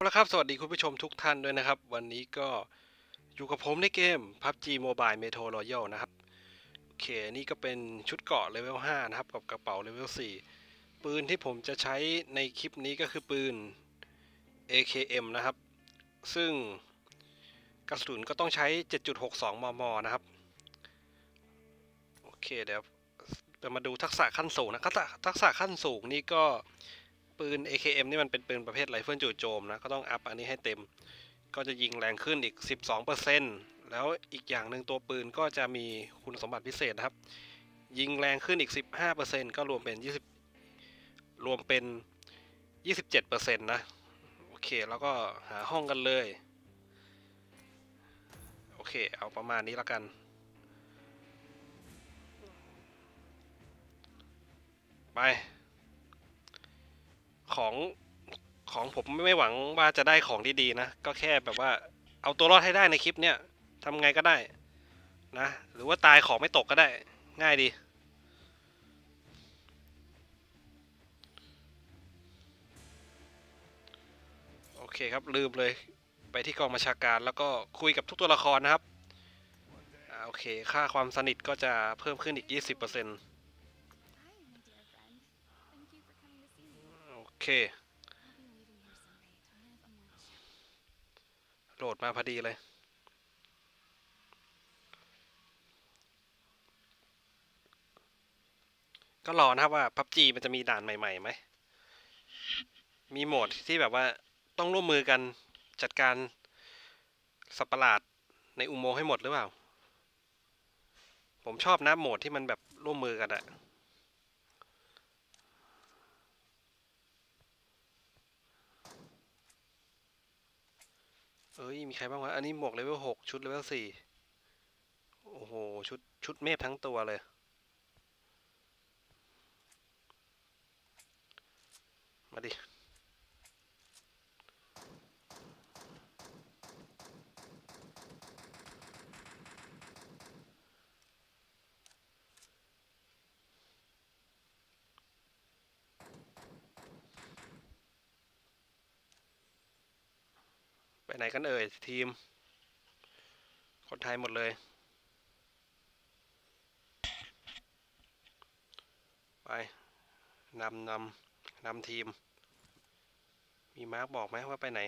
เอาละครับ สวัสดีคุณผู้ชมทุกท่านด้วยนะครับ วันนี้ก็อยู่กับผมในเกม PUBG Mobile Metro Royal นะครับ โอเค นี่ก็เป็นชุดเกาะเลเวล 5 นะครับ กับกระเป๋าเลเวล 4 ปืนที่ผมจะใช้ในคลิปนี้ก็คือปืน AKM นะครับ ซึ่งกระสุนก็ต้องใช้ 7.62 มม นะครับ โอเคเดี๋ยวจะมาดูทักษะขั้นสูงนะทักษะทักษะขั้นสูงนี่ก็ ปืน AKM นี่มันเป็นปืนประเภทไรเฟิลจู่โจมนะ ก็ต้องอัพอันนี้ให้เต็ม ก็จะยิงแรงขึ้นอีก 12%แล้วอีกอย่างหนึ่งตัวปืนก็จะมีคุณสมบัติพิเศษนะครับ ยิงแรงขึ้นอีก 15%ก็รวมเป็น 20 รวมเป็น 27%นะ โอเค แล้วก็หาห้องกันเลย โอเค เอาประมาณนี้แล้วกันไป ของของผมไม่หวังว่าจะได้ของดีๆนะ ก็แค่แบบว่า เอาตัวรอดให้ได้ในคลิปเนี้ยทำไงก็ได้ นะ หรือว่าตายของไม่ตกก็ได้ ง่ายดี โอเคครับลืมเลย ไปที่กองบัญชาการแล้วก็คุยกับทุกตัวละครนะครับโอเค ค่าความสนิทก็จะเพิ่มขึ้นอีก 20% Hi, a much. โหลดมาพอดีเลย ก็รอนะครับว่า PUBG มันจะมีด่านใหม่ๆไหม มีโหมดที่แบบว่าต้องร่วมมือกันจัดการสัตว์ประหลาดในอุโมงค์ให้หมดหรือเปล่า ผมชอบนะโหมดที่มันแบบร่วมมือกันอะ เอ้ย มีใครบ้างวะ อันนี้หมวกเลเวลหกชุดเลเวลสี่โอ้โห ชุด ชุดเมฟทั้งตัวเลย มาดิ ไหนกันเอ่ยทีม คนไทยหมดเลย ไปนำนำนำทีม มีมาร์กบอกไหมว่าไปไหน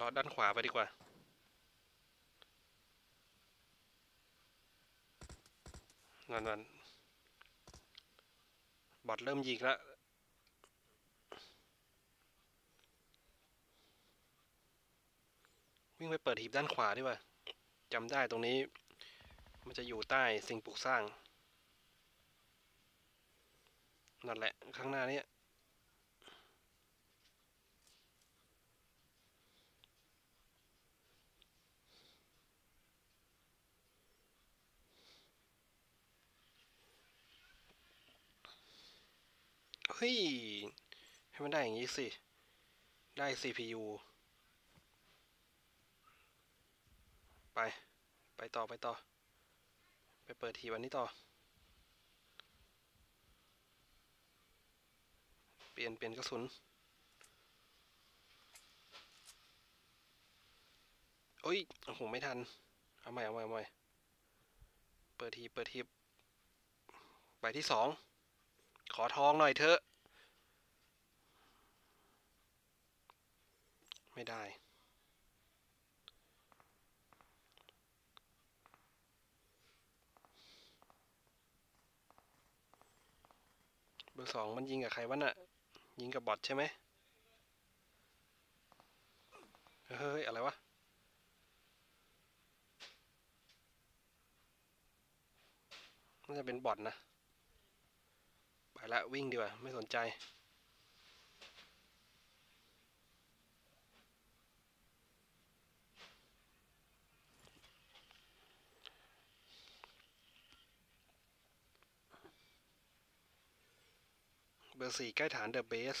รอด้านขวาไปดีกว่าั่นนั่นบอทเริ่มยิงแล้ววิ่งไปเปิดหีบด้านขวาดีกว่าจำได้ตรงนี้ มันจะอยู่ใต้สิ่งปลูกสร้าง นั่นแหละข้างหน้านี้ เฮ้ย ให้มันได้อย่างนี้สิ ได้ CPU ไป ไปต่อไปต่อ ไปเปิดทีวันนี้ต่อ เปลี่ยนเปลี่ยนกระสุน โอ้ย โอ้โห ไม่ทัน เอาใหม่เอาใหม่เอาใหม่ เปิดทีเปิดทีใบที่สอง ขอทองหน่อยเถอะ ไม่ได้ เบอร์สองมันยิงกับใครวะน่ะ ยิงกับบอทใช่ไหมเฮ้ย อะไรวะน่าจะเป็นบอทนะ ไปละวิ่งดีกว่า ไม่สนใจ เบอร์สี่ใกล้ฐานเดอะเบส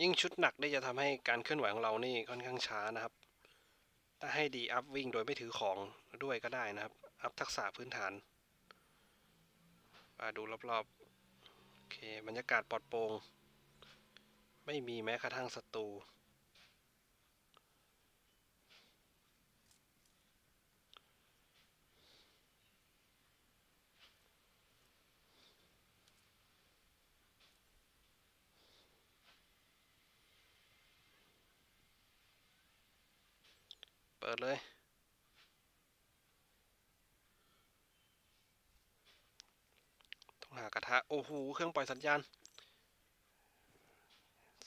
ยิ่งชุดหนักได้จะทำให้การเคลื่อนไหวของเรานี่ค่อนข้างช้านะครับ ถ้าให้ดีอัพวิ่งโดยไม่ถือของด้วยก็ได้นะครับ อัพทักษะพื้นฐานมาดูรอบๆ โอเคบรรยากาศปลอดโปร่งไม่มีแม้กระทั่งศัตรู เปิดเลยต้องหากระทะ โอ้โห เครื่องปล่อยสัญญาณ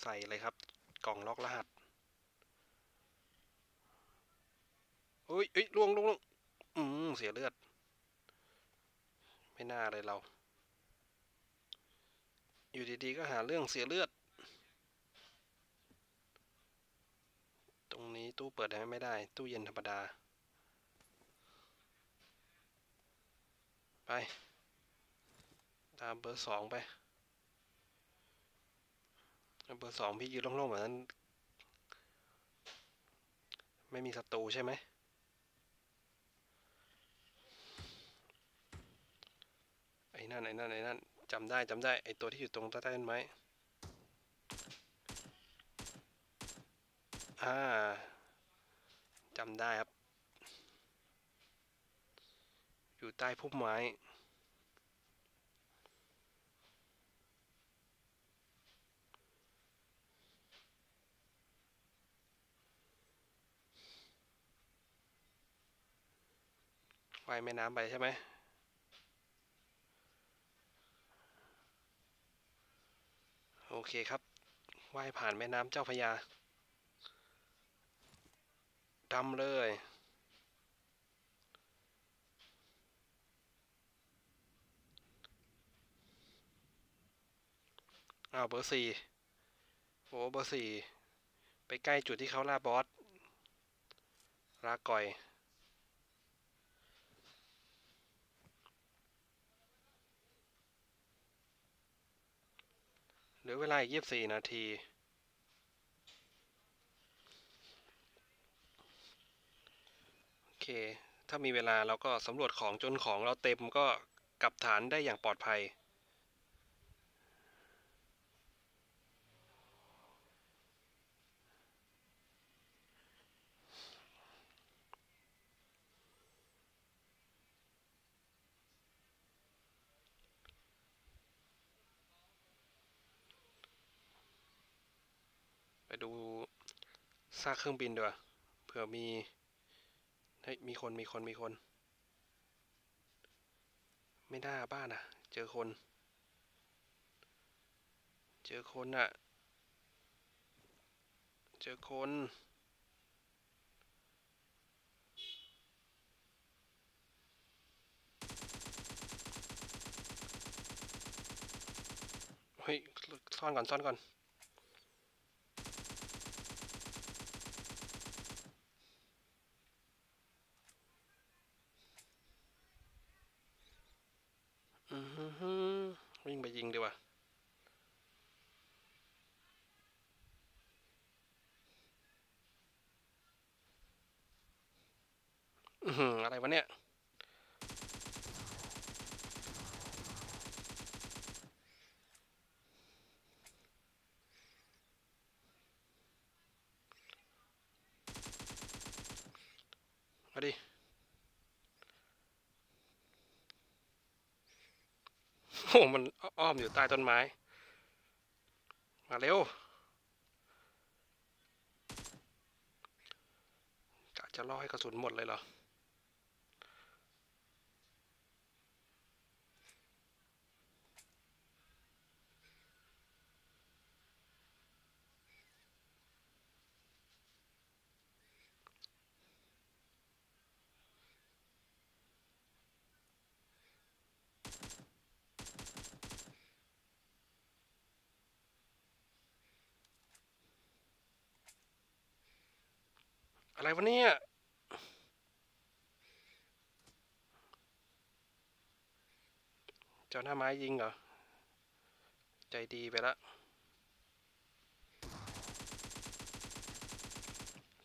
ใส่เลยครับ กล่องล็อกรหัสเฮ้ยเอ้ยล่วงล่วงล่วงอืมเสียเลือด ไม่น่าเลยเรา อยู่ดีๆก็หาเรื่องเสียเลือด้ตู้เปิดได้ไม่ได้ ตู้เย็นธรรมดา ไป ตามเบอร์สองไป เบอร์สองพี่ยืนโล่งๆแบบนั้น ไม่มีศัตรูใช่ไหมไอ้นั่นไอ้นั่นไอ้นั่นจำได้จำได้ไอ้ตัวที่อยู่ตรงใต้ต้นไม้อ่าำได้ครับ อยู่ใต้พุ่มไม้ว่ายแม่น้ำไปใช่ไหมโอเคครับว่ายผ่านแม่น้ำเจ้าพยา ดำเลย อ้าวเบอร์สี่โอ้เบอร์สี่ไปใกล้จุดที่เขาล่าบอสลาก่อยเหลือเวลาอีกยี่สิบสี่นาที โอ เค ถ้ามีเวลาเราก็สำรวจของจนของเราเต็มก็กลับฐานได้อย่างปลอดภัย ไปดูซากเครื่องบินดีกว่าเผื่อมี เฮ้ยมีคนมีคนมีคน ไม่น่าบ้านอะ เจอคน เจอคนอะ เจอคนเฮ้ยซ่อนก่อนซ่อนก่อน อือฮึฮึวิ่งไปยิงดีกว่า อืออะไรวะเนี่ยมาดิโอ้มันอ้อมอยู่ใต้ต้นไม้ มาเร็วกะจะล่อให้กระสุนหมดเลยเหรอ อะไรวะเนี่ย เจ้าหน้าไม้ยิงเหรอ ใจดีไปละ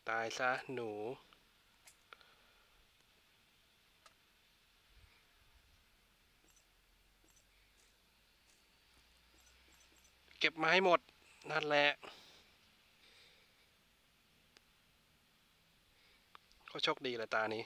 ตายซะหนูเก็บมาให้หมด นั่นแหละ โชคดีเลยตานี้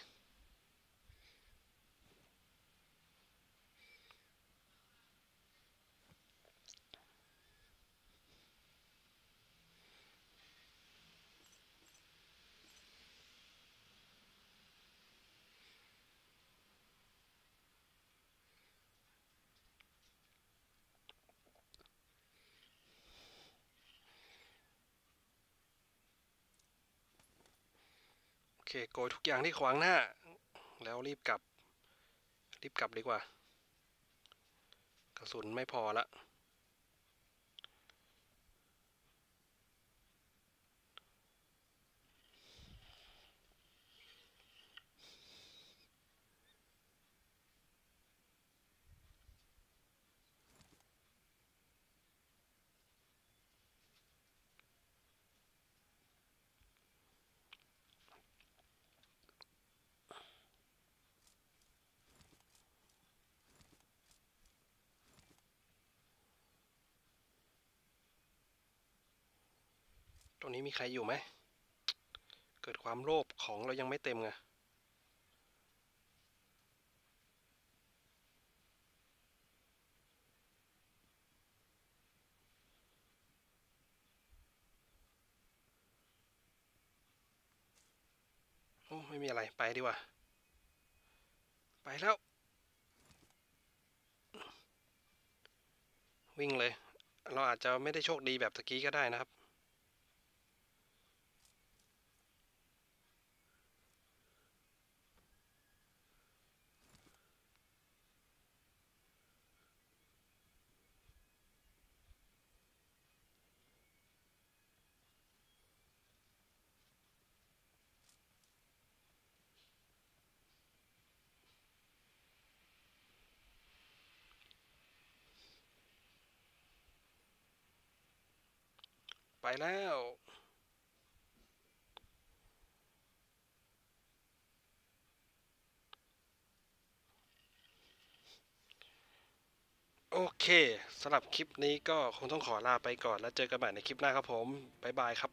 เคโกยทุกอย่างที่ขวางหน้า แล้วรีบกลับ รีบกลับดีกว่า กระสุนไม่พอละ ตรงนี้มีใครอยู่ไหม เกิดความโลภของเรายังไม่เต็มไงโอ้ไม่มีอะไรไปดีกว่า ไปแล้ว วิ่งเลย เราอาจจะไม่ได้โชคดีแบบตะกี้ก็ได้นะครับ ไปแล้ว โอเคสำหรับคลิปนี้ก็คงต้องขอลาไปก่อนแล้วเจอกันใหม่ในคลิปหน้าครับผม บ๊ายบายครับ